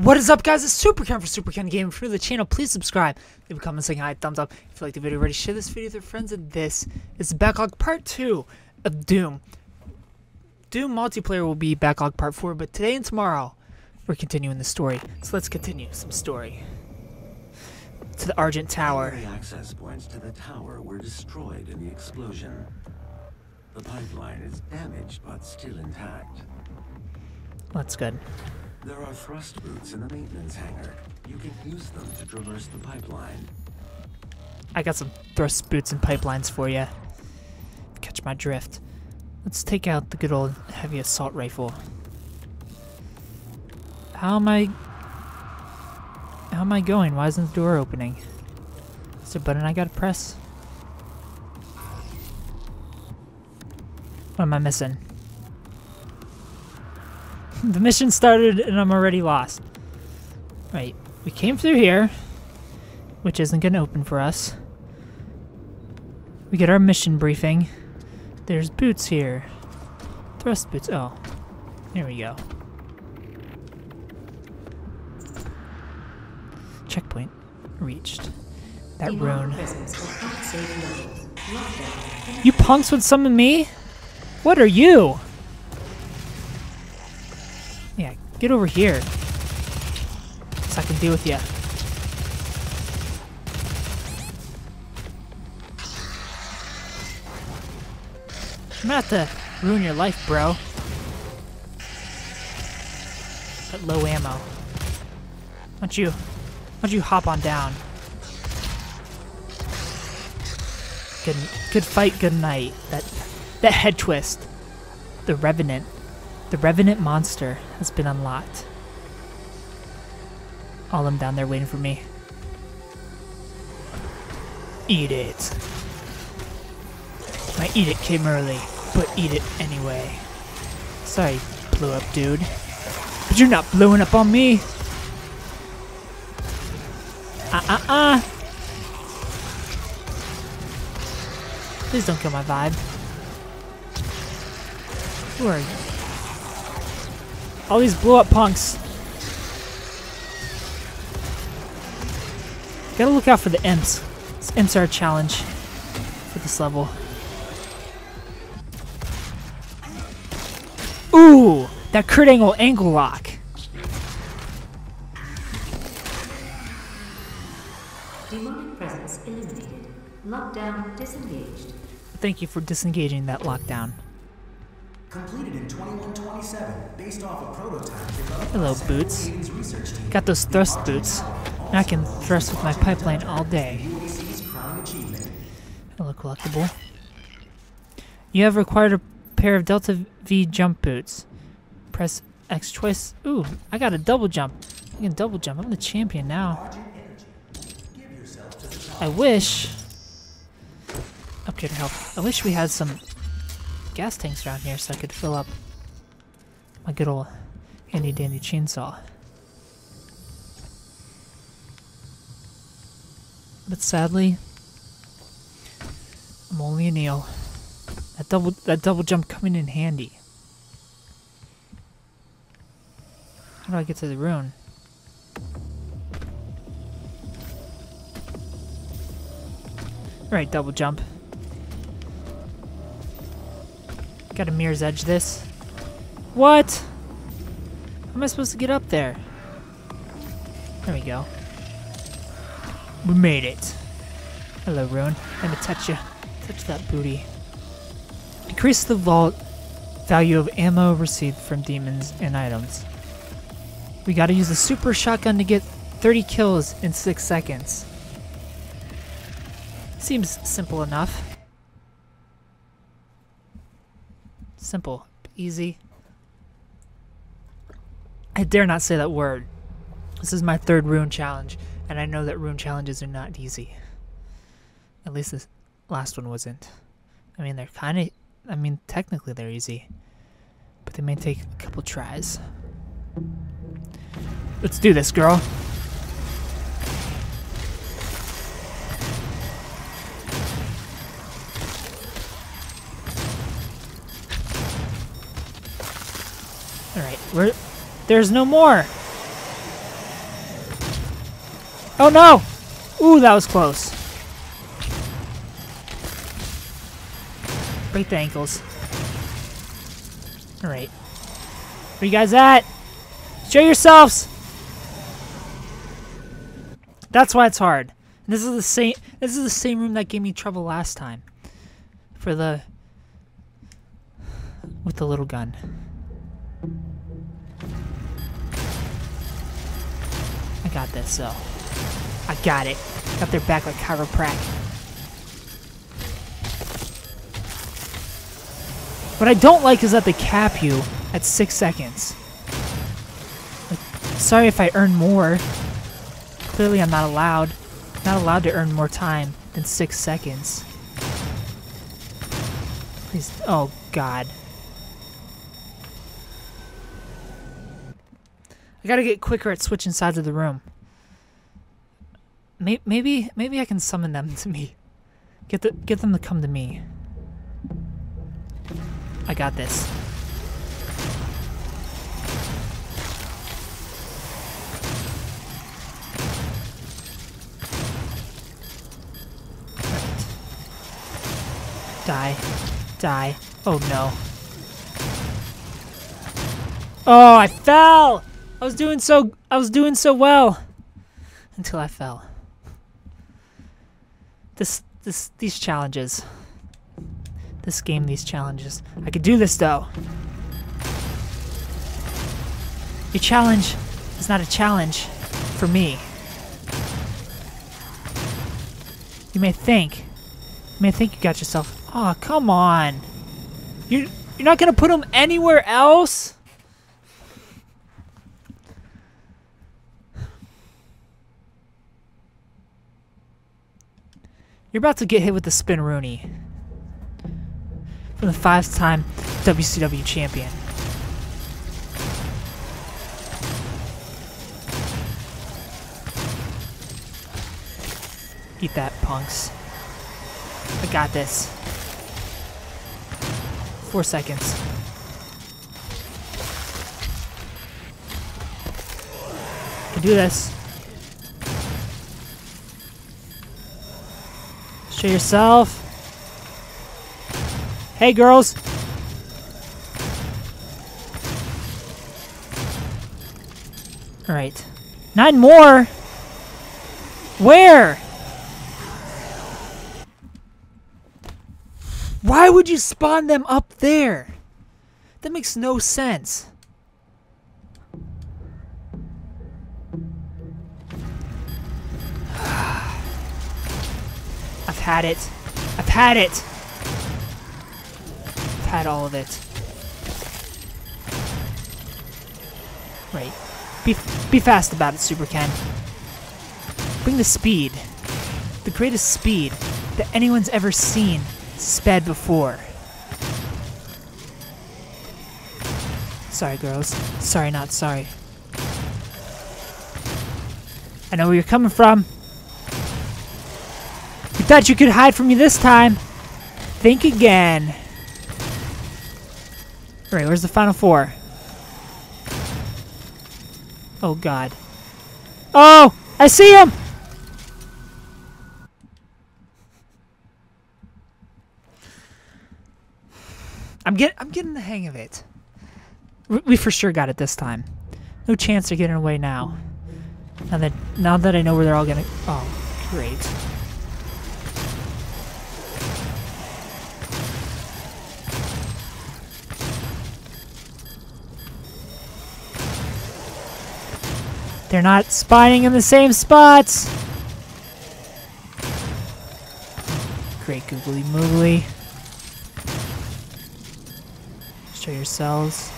What is up, guys? It's SuperKen for SuperKen Gaming. If you're new to the channel, please subscribe. Leave a comment saying hi, thumbs up. If you like the video, already share this video with your friends. And this is Backlog Part 2 of Doom. Doom multiplayer will be Backlog Part 4, but today and tomorrow, we're continuing the story. So let's continue some story. To the Argent Tower. The access points to the tower were destroyed in the explosion. The pipeline is damaged but still intact. That's good. There are thrust boots in the maintenance hangar. You can use them to traverse the pipeline. I got some thrust boots and pipelines for you. Catch my drift. Let's take out the good old heavy assault rifle. How am I... How am I going? Why isn't the door opening? Is there a button I gotta press? What am I missing? the mission started and I'm already lost. Right, we came through here, which isn't gonna open for us. We get our mission briefing. There's boots here. Thrust boots. Oh, here we go. Checkpoint reached. That rune. You punks would summon me? What are you? Yeah, get over here. So I can deal with you. I'm gonna have to ruin your life, bro. At low ammo. Why don't you, why don't you hop on down? Good, good fight, good night. That, that head twist. The Revenant. The Revenant monster has been unlocked. All them down there waiting for me. Eat it. My eat it came early, but eat it anyway. Sorry, blew up dude. But you're not blowing up on me! Uh-uh-uh! Please don't kill my vibe. Who are you? All these blew up punks. Gotta look out for the imps. This imps are a challenge for this level. Ooh! That crit angle angle lock. Demonic presence eliminated. Lockdown disengaged. Thank you for disengaging that lockdown. Completed in 2127, based off a prototype developed Hello, boots. Hayden's research team. Got those thrust boots. Now I can thrust with my pipeline all day. Hello, collectible. You have acquired a pair of Delta V jump boots. Press X twice. Ooh, I got a double jump. I can double jump. I'm the champion now. I wish. Upgrade health. I wish we had some gas tanks around here so I could fill up my good old handy dandy chainsaw. But sadly, I'm only a Neo. That double that double jump coming in handy. How do I get to the rune? Alright, double jump. Got a mirror's edge this. What? How am I supposed to get up there? There we go. We made it. Hello, Rune. Let me touch you. Touch that booty. Increase the vault value of ammo received from demons and items. We gotta use the super shotgun to get 30 kills in 6 seconds. Seems simple enough. Simple. Easy. I dare not say that word. This is my third rune challenge, and I know that rune challenges are not easy. At least this last one wasn't. I mean, they're kind of. I mean, technically they're easy, but they may take a couple tries. Let's do this, girl. Alright, we're there's no more. Oh no! Ooh, that was close. Break the ankles. Alright. Where you guys at? Show yourselves! That's why it's hard. This is the same this is the same room that gave me trouble last time. For the with the little gun. I got this though. I got it. Got their back like chiropractic. What I don't like is that they cap you at six seconds. Like, sorry if I earn more. Clearly I'm not allowed. Not allowed to earn more time than six seconds. Please. Oh, God. I gotta get quicker at switching sides of the room. Maybe, maybe, I can summon them to me. Get the, get them to come to me. I got this. Die. Die. Oh no. Oh, I fell! I was doing so I was doing so well until I fell. This this these challenges. This game these challenges. I could do this though. Your challenge is not a challenge for me. You may think you may think you got yourself. Oh, come on. You you're not gonna put him anywhere else? You're about to get hit with the Spinaroonie from the five-time WCW champion. Eat that, punks. I got this. Four seconds. Can do this. Yourself. Hey, girls. All right. Nine more. Where? Why would you spawn them up there? That makes no sense. Had it. I've had it. I've had all of it. Right. Be, be fast about it, Super Ken. Bring the speed. The greatest speed that anyone's ever seen sped before. Sorry, girls. Sorry, not sorry. I know where you're coming from. Thought you could hide from me this time. Think again. Alright, where's the final four? Oh, God. Oh! I see him! I'm get I'm getting the hang of it. We, we for sure got it this time. No chance of getting away now. Now that now that I know where they're all gonna Oh, great. They're not spawning in the same spots! Great googly moogly. Show yourselves.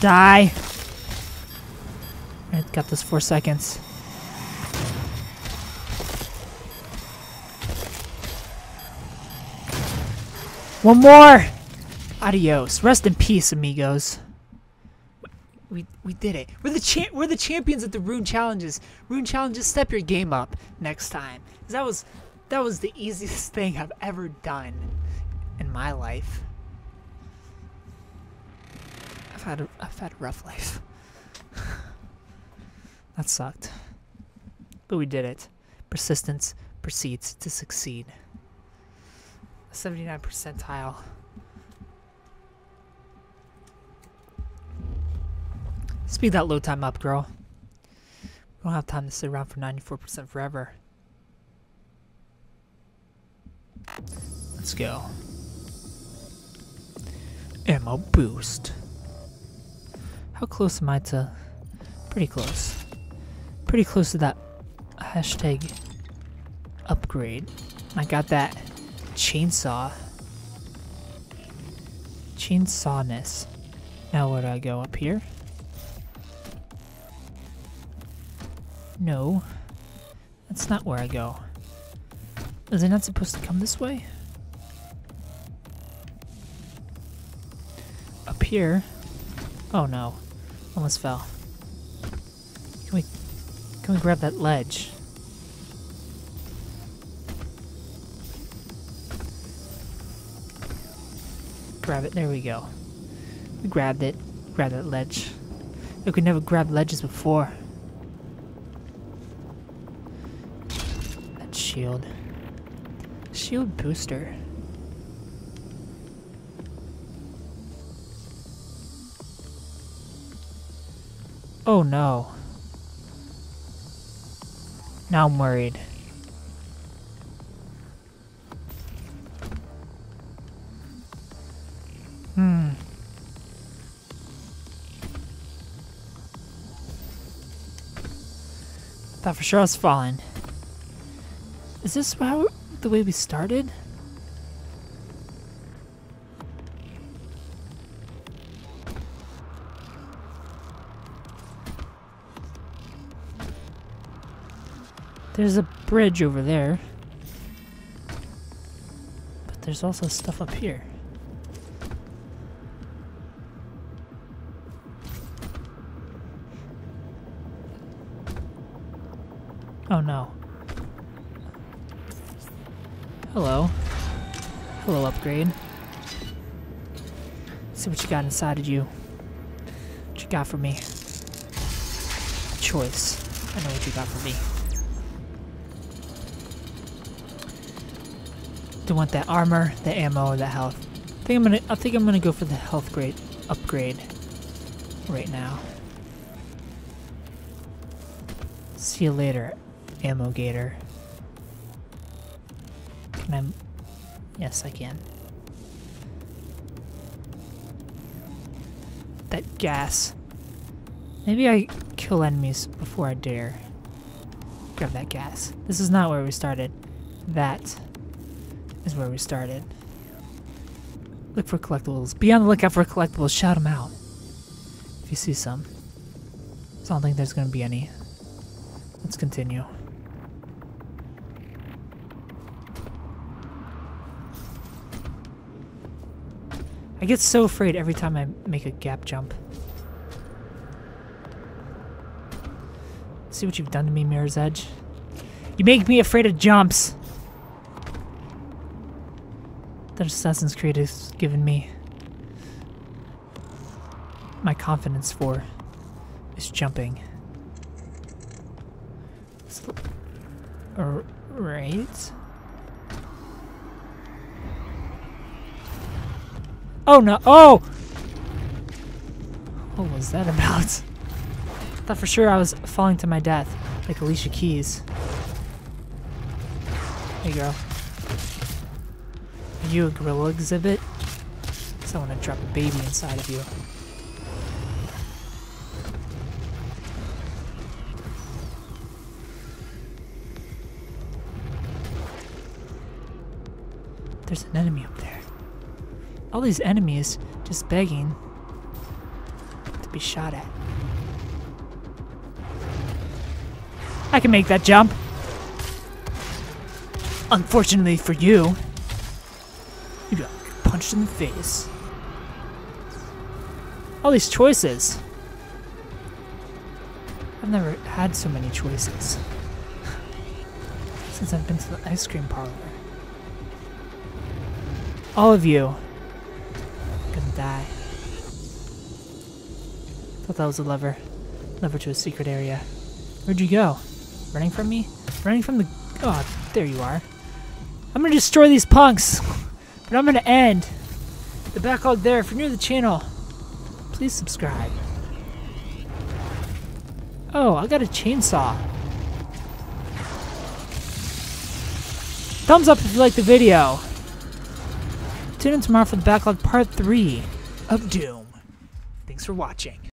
Die! Got this four seconds. One more! Adios. Rest in peace, amigos. We we did it. We're the cha- we're the champions at the rune challenges. Rune challenges. Step your game up next time. That was that was the easiest thing I've ever done in my life. I've had a, I've had a rough life. that sucked. But we did it. Persistence proceeds to succeed. 79 percentile. Speed that load time up, girl. We don't have time to sit around for 94% forever. Let's go. Ammo boost. How close am I to? Pretty close. Pretty close to that hashtag upgrade. I got that chainsaw. Chainsawness. Now where do I go? Up here? No. That's not where I go. Is it not supposed to come this way? Up here? Oh no. Almost fell. Can we grab that ledge? Grab it, there we go. We grabbed it. Grab that ledge. Look, we never grabbed ledges before. That shield. Shield booster. Oh no. Now I'm worried. Hmm. Thought for sure I was falling. Is this how the way we started? There's a bridge over there. But there's also stuff up here. Oh no. Hello. Hello, upgrade. see what you got inside of you. What you got for me? Choice. I know what you got for me. Want that armor, the ammo, the health? I think I'm gonna. I think I'm gonna go for the health grade upgrade right now. See you later, ammo gator. Can I? Yes, I can. That gas. Maybe I kill enemies before I dare. Grab that gas. This is not where we started. That is where we started. Look for collectibles. Be on the lookout for collectibles. Shout them out. If you see some. I don't think there's going to be any. Let's continue. I get so afraid every time I make a gap jump. See what you've done to me, Mirror's Edge? You make me afraid of jumps! That Assassin's Creed has given me my confidence for is jumping. So, er, right? Oh no! Oh! What was that about? I Thought for sure I was falling to my death, like Alicia Keys. There you go. You a gorilla exhibit? So I want to drop a baby inside of you. There's an enemy up there. All these enemies just begging to be shot at. I can make that jump. Unfortunately for you, in the face. All these choices. I've never had so many choices since I've been to the ice cream parlor. All of you gonna die. Thought that was a lever. Lever to a secret area. Where'd you go? Running from me? Running from the. Oh, there you are. I'm gonna destroy these punks! But I'm gonna end the backlog there. If you're new to the channel, please subscribe. Oh, I got a chainsaw. Thumbs up if you like the video. Tune in tomorrow for the backlog part 3 of Doom. Thanks for watching.